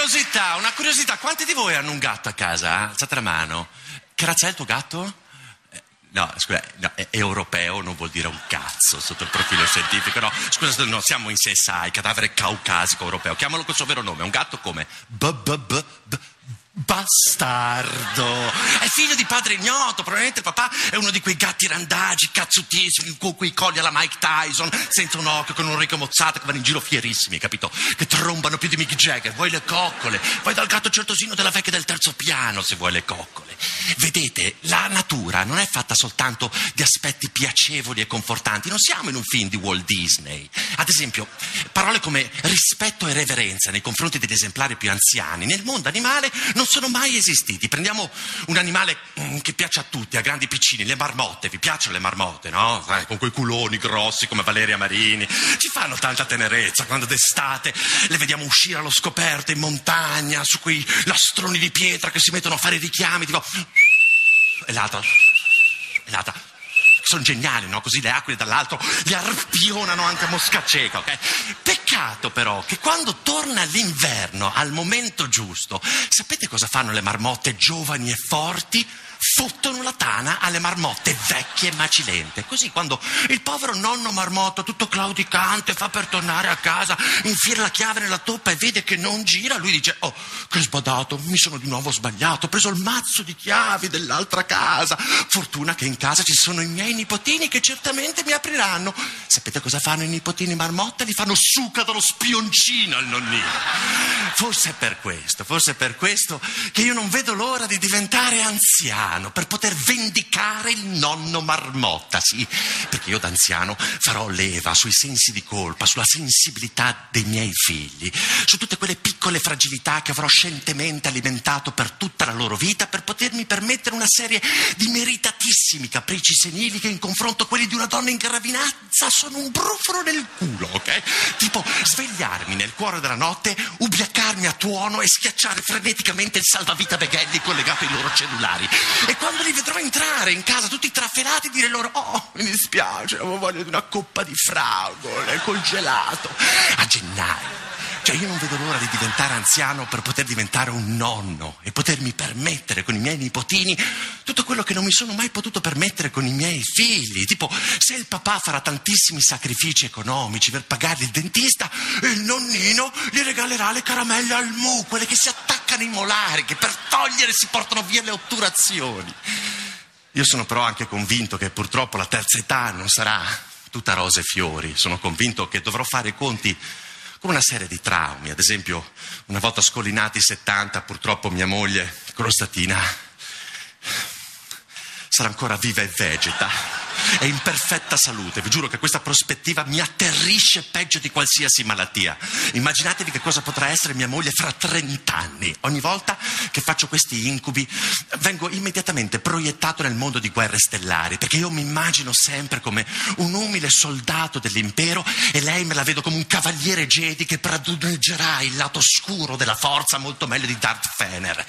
curiosità, una curiosità. Quanti di voi hanno un gatto a casa? Alzate la mano. Che razza è il tuo gatto? Eh, No, scusa, no, europeo non vuol dire un cazzo sotto il profilo scientifico, no. Scusa, no, siamo in CSI, cadavere caucasico europeo. Chiamalo col suo vero nome, un gatto come B, B, B, B, Bastardo! È figlio di padre ignoto, probabilmente il papà è uno di quei gatti randagi, cazzutissimi, con quei colli alla Mike Tyson, senza un occhio, con un orecchio mozzato, che vanno in giro fierissimi, capito? Che trombano più di Mick Jagger, vuoi le coccole, vai dal gatto certosino della vecchia del terzo piano se vuoi le coccole. Vedete, la natura non è fatta soltanto di aspetti piacevoli e confortanti, non siamo in un film di Walt Disney. Ad esempio, parole come rispetto e reverenza nei confronti degli esemplari più anziani nel mondo animale non sono mai esistiti. Prendiamo un animale mm, che piace a tutti, a grandi piccini, le marmotte. Vi piacciono le marmotte, no? Eh, con quei culoni grossi come Valeria Marini. Ci fanno tanta tenerezza quando d'estate le vediamo uscire allo scoperto in montagna su quei lastroni di pietra che si mettono a fare richiami, tipo... E l'altra... E l'altra sono geniali, no? Così le aquile dall'alto li arpionano anche a mosca cieca, ok? Peccato però che quando torna l'inverno, al momento giusto, sapete cosa fanno le marmotte giovani e forti? Fottono la tana alle marmotte vecchie e macilente. Così quando il povero nonno marmotto, tutto claudicante, fa per tornare a casa, infila la chiave nella toppa e vede che non gira, lui dice, oh, che sbadato, mi sono di nuovo sbagliato, ho preso il mazzo di chiavi dell'altra casa. Fortuna che in casa ci sono i miei nipotini che certamente mi apriranno. Sapete cosa fanno i nipotini marmotte? Li fanno suca dallo spioncino al nonnino. Forse è per questo, forse è per questo che io non vedo l'ora di diventare anziano per poter vendicare il nonno marmotta, sì, perché io da anziano farò leva sui sensi di colpa, sulla sensibilità dei miei figli, su tutte quelle piccole fragilità che avrò scientemente alimentato per tutta la loro vita per potermi permettere una serie di meritatissimi capricci senili che in confronto a quelli di una donna in gravidanza sono un brufolo nel culo, ok? Tipo svegliarmi nel cuore della notte, ubriacarmi a tuono e schiacciare freneticamente il salvavita Beghelli collegato ai loro cellulari. E quando li vedrò entrare in casa tutti trafelati dire loro oh, mi dispiace, avevo voglia di una coppa di fragole col gelato. A gennaio. Cioè io non vedo l'ora di diventare anziano per poter diventare un nonno e potermi permettere con i miei nipotini tutto quello che non mi sono mai potuto permettere con i miei figli. Tipo, se il papà farà tantissimi sacrifici economici per pagargli il dentista, il nonnino gli regalerà le caramelle al mu, quelle che si attaccano ai molari, che per togliere si portano via le otturazioni. Io sono però anche convinto che purtroppo la terza età non sarà tutta rose e fiori. Sono convinto che dovrò fare i conti con una serie di traumi. Ad esempio, una volta scollinati i 70, purtroppo mia moglie, Crostatina, sarà ancora viva e vegeta. È in perfetta salute, vi giuro che questa prospettiva mi atterrisce peggio di qualsiasi malattia. Immaginatevi che cosa potrà essere mia moglie fra 30 anni. Ogni volta che faccio questi incubi vengo immediatamente proiettato nel mondo di guerre stellari, perché io mi immagino sempre come un umile soldato dell'impero e lei me la vedo come un cavaliere Jedi che padroneggerà il lato oscuro della forza molto meglio di Darth Fener.